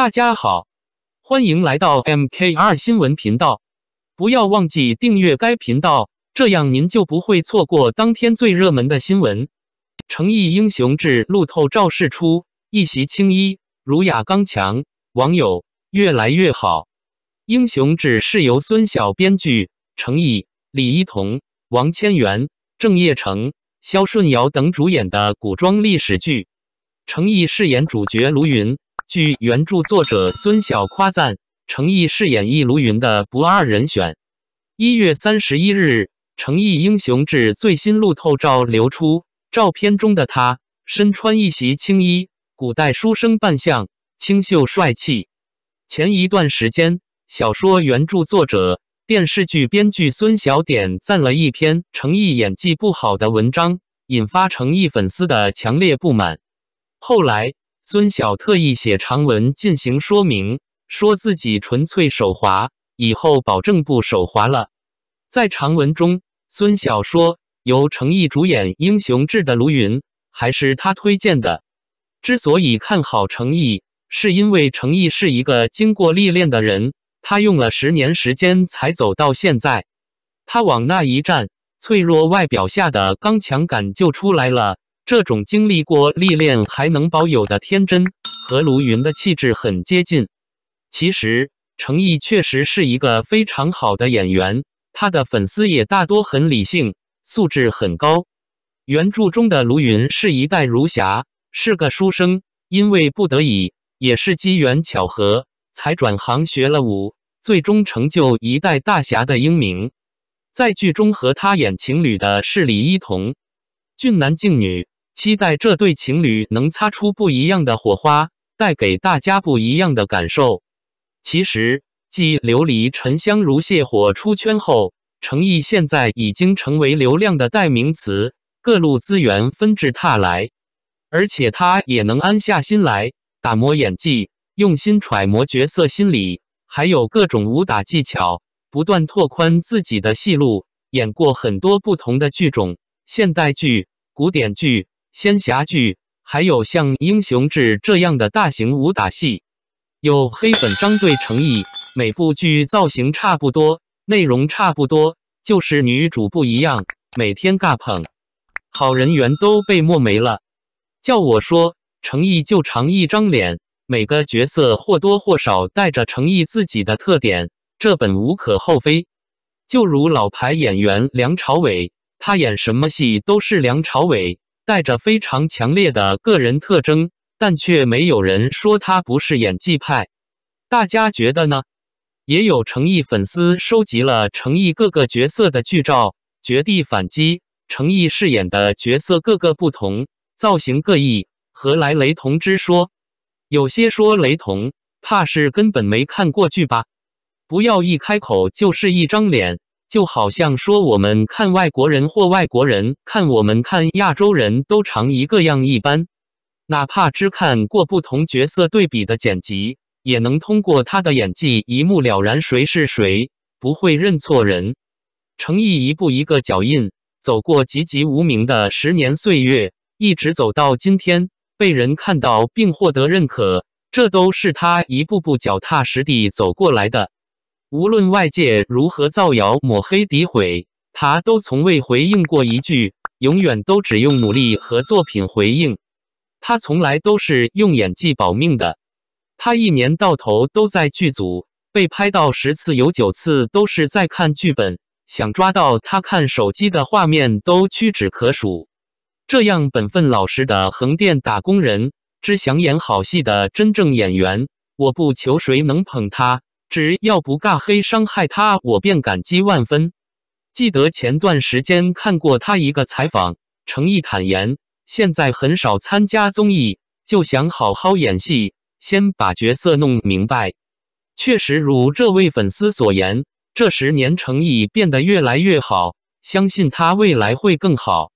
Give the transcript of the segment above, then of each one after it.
大家好，欢迎来到 MKR 新闻频道。不要忘记订阅该频道，这样您就不会错过当天最热门的新闻。诚意英雄志路透照释出，一袭青衣，儒雅刚强，网友越来越好。英雄志是由孙晓编剧，诚意、李一桐、王千源、郑业成、肖顺尧等主演的古装历史剧。诚意饰演主角卢云。据原著作者孙晓夸赞，诚意饰演易卢云的不二人选。一月三十一日，诚意英雄志最新路透照流出，照片中的他身穿一袭青衣，古代书生扮相，清秀帅气。前一段时间，小说原著作者、电视剧编剧孙晓点赞了一篇诚意演技不好的文章，引发诚意粉丝的强烈不满。后来。孙晓特意写长文进行说明，说自己纯粹手滑，以后保证不手滑了。在长文中，孙晓说，由程毅主演《英雄志》的卢云还是他推荐的。之所以看好程毅，是因为程毅是一个经过历练的人，他用了十年时间才走到现在。他往那一站，脆弱外表下的刚强感就出来了。这种经历过历练还能保有的天真，和卢云的气质很接近。其实，程毅确实是一个非常好的演员，他的粉丝也大多很理性，素质很高。原著中的卢云是一代儒侠，是个书生，因为不得已，也是机缘巧合，才转行学了武，最终成就一代大侠的英名。在剧中和他演情侣的是李一桐，俊男静女。期待这对情侣能擦出不一样的火花，带给大家不一样的感受。其实，继琉璃沉香如泻火出圈后，诚意现在已经成为流量的代名词，各路资源纷至沓来，而且他也能安下心来打磨演技，用心揣摩角色心理，还有各种武打技巧，不断拓宽自己的戏路，演过很多不同的剧种，现代剧、古典剧。仙侠剧，还有像《英雄志》这样的大型武打戏，有黑粉张队诚意，每部剧造型差不多，内容差不多，就是女主不一样，每天尬捧，好人缘都被磨没了。叫我说，诚意就长一张脸，每个角色或多或少带着诚意自己的特点，这本无可厚非。就如老牌演员梁朝伟，他演什么戏都是梁朝伟。带着非常强烈的个人特征，但却没有人说他不是演技派。大家觉得呢？也有诚意粉丝收集了诚意各个角色的剧照，绝地反击。诚意饰演的角色各个不同，造型各异，何来雷同之说？有些说雷同，怕是根本没看过剧吧？不要一开口就是一张脸。就好像说，我们看外国人或外国人看我们看亚洲人都长一个样一般，哪怕只看过不同角色对比的剪辑，也能通过他的演技一目了然谁是谁，不会认错人。诚意一步一个脚印，走过籍籍无名的十年岁月，一直走到今天，被人看到并获得认可，这都是他一步步脚踏实地走过来的。无论外界如何造谣、抹黑、诋毁，他都从未回应过一句，永远都只用努力和作品回应。他从来都是用演技保命的。他一年到头都在剧组，被拍到十次有九次都是在看剧本，想抓到他看手机的画面都屈指可数。这样本分老实的横店打工人，只想演好戏的真正演员，我不求谁能捧他。只要不尬黑伤害他，我便感激万分。记得前段时间看过他一个采访，诚意坦言，现在很少参加综艺，就想好好演戏，先把角色弄明白。确实如这位粉丝所言，这十年诚意变得越来越好，相信他未来会更好。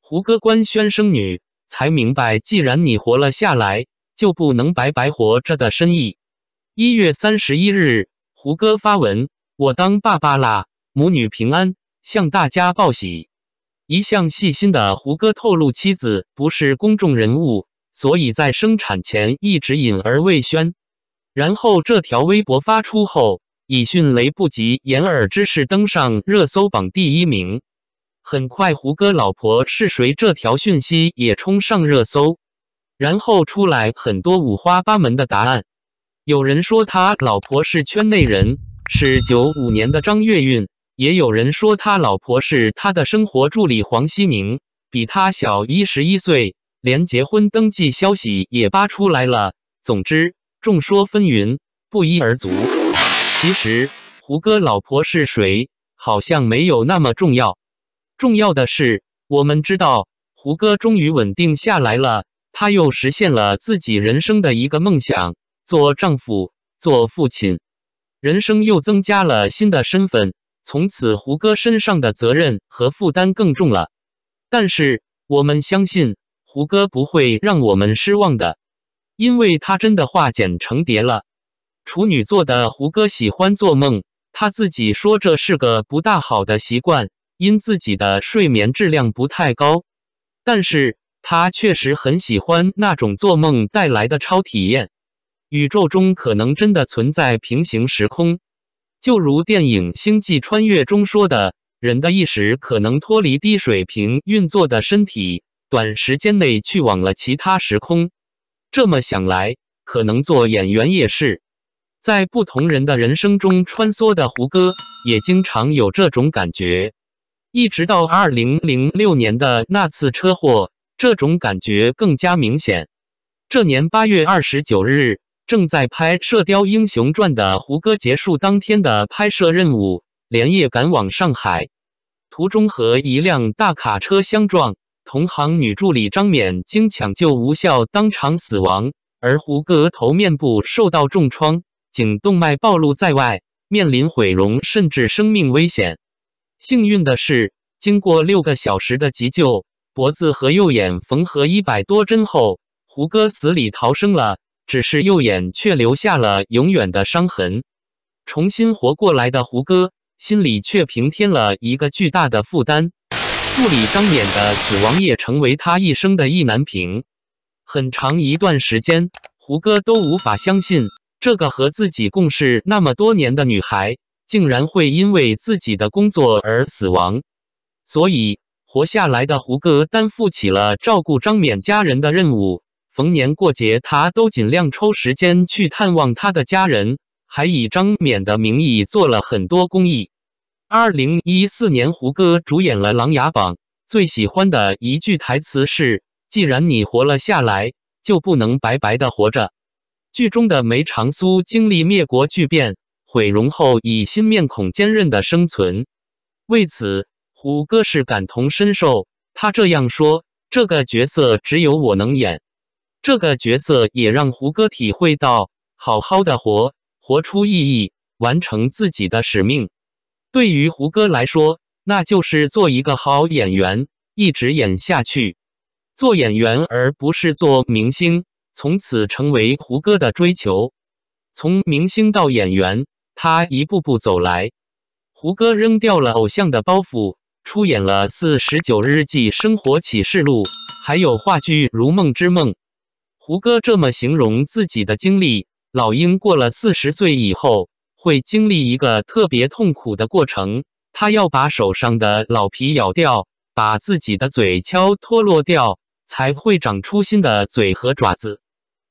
胡歌官宣生女，才明白，既然你活了下来，就不能白白活着的深意。一月三十一日，胡歌发文：“我当爸爸啦，母女平安，向大家报喜。”一向细心的胡歌透露，妻子不是公众人物，所以在生产前一直隐而未宣。然后这条微博发出后，以迅雷不及掩耳之势登上热搜榜第一名。很快，胡歌老婆是谁这条讯息也冲上热搜，然后出来很多五花八门的答案。有人说他老婆是圈内人，是九五年的张月韵；也有人说他老婆是他的生活助理黄熙宁，比他小一十一岁，连结婚登记消息也扒出来了。总之，众说纷纭，不一而足。其实，胡歌老婆是谁，好像没有那么重要。重要的是，我们知道胡歌终于稳定下来了，他又实现了自己人生的一个梦想——做丈夫、做父亲，人生又增加了新的身份。从此，胡歌身上的责任和负担更重了。但是，我们相信胡歌不会让我们失望的，因为他真的化茧成蝶了。处女座的胡歌喜欢做梦，他自己说这是个不大好的习惯。因自己的睡眠质量不太高，但是他确实很喜欢那种做梦带来的超体验。宇宙中可能真的存在平行时空，就如电影《星际穿越》中说的，人的意识可能脱离低水平运作的身体，短时间内去往了其他时空。这么想来，可能做演员也是在不同人的人生中穿梭的。胡歌也经常有这种感觉。一直到二零零六年的那次车祸，这种感觉更加明显。这年八月二十九日，正在拍《射雕英雄传》的胡歌结束当天的拍摄任务，连夜赶往上海，途中和一辆大卡车相撞，同行女助理张冕经抢救无效当场死亡，而胡歌头面部受到重创，颈动脉暴露在外，面临毁容甚至生命危险。幸运的是，经过六个小时的急救，脖子和右眼缝合一百多针后，胡歌死里逃生了。只是右眼却留下了永远的伤痕。重新活过来的胡歌，心里却平添了一个巨大的负担。助理张冕的死亡也成为他一生的意难平。很长一段时间，胡歌都无法相信，这个和自己共事那么多年的女孩。竟然会因为自己的工作而死亡，所以活下来的胡歌担负起了照顾张冕家人的任务。逢年过节，他都尽量抽时间去探望他的家人，还以张冕的名义做了很多公益。二零一四年，胡歌主演了《琅琊榜》，最喜欢的一句台词是：“既然你活了下来，就不能白白的活着。”剧中的梅长苏经历灭国巨变。毁容后，以新面孔坚韧的生存。为此，胡歌是感同身受。他这样说：“这个角色只有我能演。”这个角色也让胡歌体会到好好的活，活出意义，完成自己的使命。对于胡歌来说，那就是做一个好演员，一直演下去。做演员而不是做明星，从此成为胡歌的追求。从明星到演员。他一步步走来，胡歌扔掉了偶像的包袱，出演了《四十九日记生活启示录》，还有话剧《如梦之梦》。胡歌这么形容自己的经历：老鹰过了四十岁以后，会经历一个特别痛苦的过程，他要把手上的老皮咬掉，把自己的嘴敲脱落掉，才会长出新的嘴和爪子。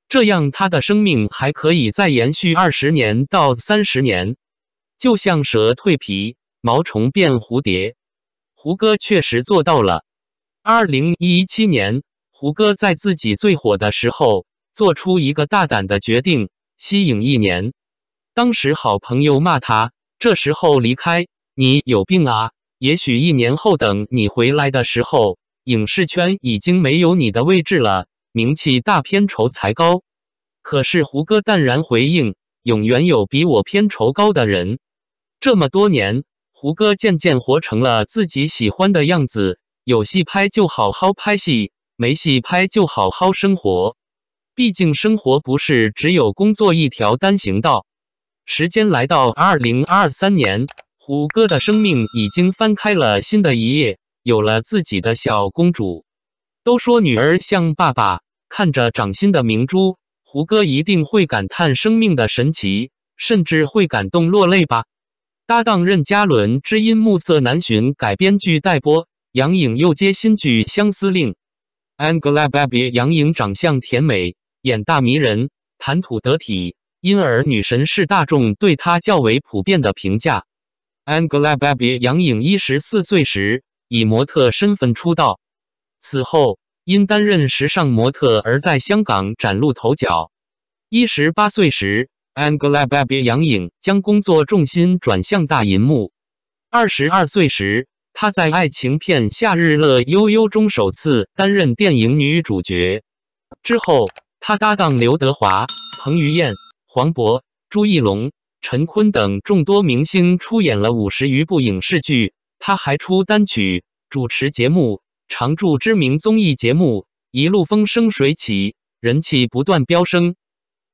这样，他的生命还可以再延续二十年到三十年，就像蛇蜕皮，毛虫变蝴蝶。胡歌确实做到了。二零一七年，胡歌在自己最火的时候，做出一个大胆的决定，息影一年。当时好朋友骂他：“这时候离开，你有病啊！也许一年后等你回来的时候，影视圈已经没有你的位置了。”名气大，片酬才高。可是胡歌淡然回应：“永远有比我片酬高的人。”这么多年，胡歌渐渐活成了自己喜欢的样子。有戏拍就好好拍戏，没戏拍就好好生活。毕竟生活不是只有工作一条单行道。时间来到二零二三年，胡歌的生命已经翻开了新的一页，有了自己的小公主。都说女儿像爸爸，看着掌心的明珠，胡歌一定会感叹生命的神奇，甚至会感动落泪吧。搭档任嘉伦，知音暮色难寻改编剧待播，杨颖又接新剧《相思令》。Angelababy 杨颖长相甜美，眼大迷人，谈吐得体，因而女神是大众对她较为普遍的评价。Angelababy 杨颖一十四岁时以模特身份出道，此后因担任时尚模特而在香港崭露头角。一十八岁时。Angelababy 杨颖将工作重心转向大银幕。二十二岁时，她在爱情片《夏日乐悠悠》中首次担任电影女主角。之后，她搭档刘德华、彭于晏、黄渤、朱一龙、陈坤等众多明星出演了五十余部影视剧。她还出单曲、主持节目，常驻知名综艺节目，一路风生水起，人气不断飙升。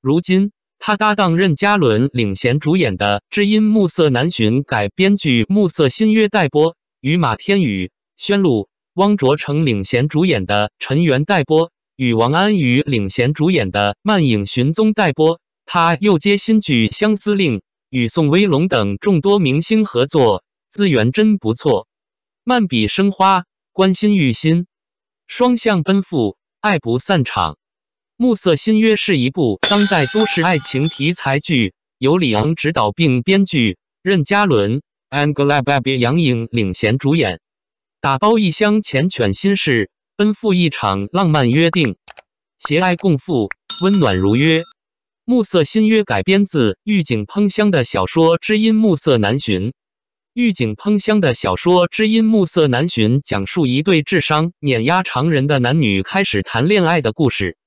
如今，他搭档任嘉伦领衔主演的《知音暮色难寻》改编剧《暮色新约》待播，与马天宇、宣璐、汪卓成领衔主演的《尘缘》待播，与王安宇领衔主演的《漫影寻踪》待播。他又接新剧《相思令》，与宋威龙等众多明星合作，资源真不错。漫笔生花，关心愈心，双向奔赴，爱不散场。《暮色新约》是一部当代都市爱情题材剧，由李昂执导并编剧，任嘉伦、Angelababy、杨颖领衔主演。打包一箱缱绻心事，奔赴一场浪漫约定，携爱共赴，温暖如约。《暮色新约》改编自玉井烹香的小说《知音暮色难寻》。玉井烹香的小说《知音暮色难寻》讲述一对智商碾压常人的男女开始谈恋爱的故事。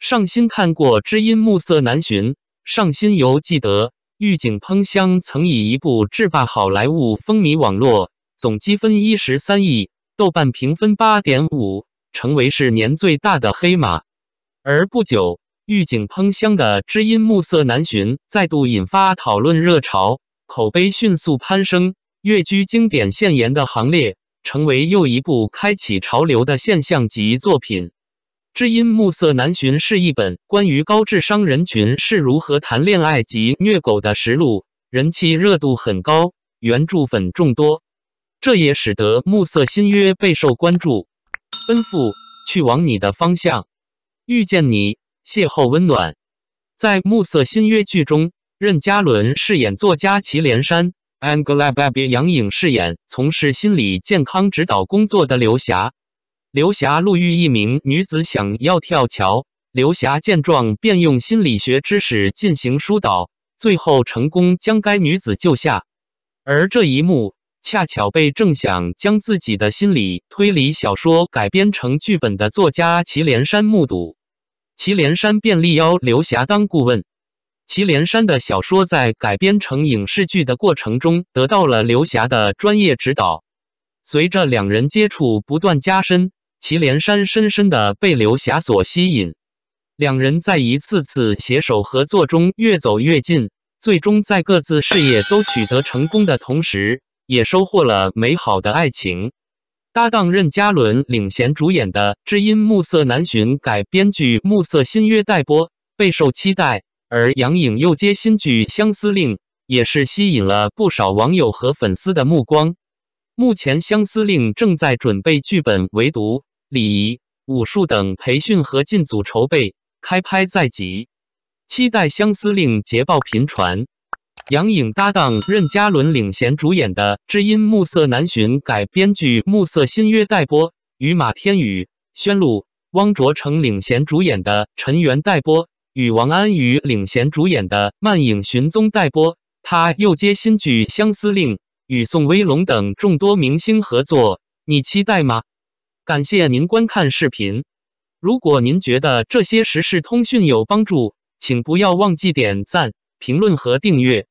上新看过《知音暮色难寻》，上新犹记得玉井烹香曾以一部制霸好莱坞风靡网络，总积分一十三亿，豆瓣评分八点五，成为是年最大的黑马。而不久，玉井烹香的《知音暮色难寻》再度引发讨论热潮，口碑迅速攀升，跃居经典现言的行列，成为又一部开启潮流的现象级作品。知音暮色难寻是一本关于高智商人群是如何谈恋爱及虐狗的实录，人气热度很高，原著粉众多，这也使得暮色新约备受关注。奔赴，去往你的方向，遇见你，邂逅温暖。在暮色新约剧中，任嘉伦饰演作家祁连山，Angelababy 杨颖饰演从事心理健康指导工作的刘霞。刘霞路遇一名女子想要跳桥，刘霞见状便用心理学知识进行疏导，最后成功将该女子救下。而这一幕恰巧被正想将自己的心理推理小说改编成剧本的作家祁连山目睹，祁连山便力邀刘霞当顾问。祁连山的小说在改编成影视剧的过程中得到了刘霞的专业指导，随着两人接触不断加深。祁连山深深的被刘霞所吸引，两人在一次次携手合作中越走越近，最终在各自事业都取得成功的同时，也收获了美好的爱情。搭档任嘉伦领衔主演的《知音暮色难寻》改编剧《暮色新约》待播，备受期待。而杨颖又接新剧《相思令》，也是吸引了不少网友和粉丝的目光。目前，《相思令》正在准备剧本围读。礼仪、武术等培训和进组筹备，开拍在即，期待《相思令》捷报频传。杨颖搭档任嘉伦领衔主演的《知音暮色难寻》改编剧《暮色新约》待播，与马天宇、宣璐、汪卓成领衔主演的《尘缘》待播，与王安宇领衔主演的《漫影寻踪》待播。他又接新剧《相思令》，与宋威龙等众多明星合作，你期待吗？感谢您观看视频。如果您觉得这些时事通讯有帮助，请不要忘记点赞、评论和订阅。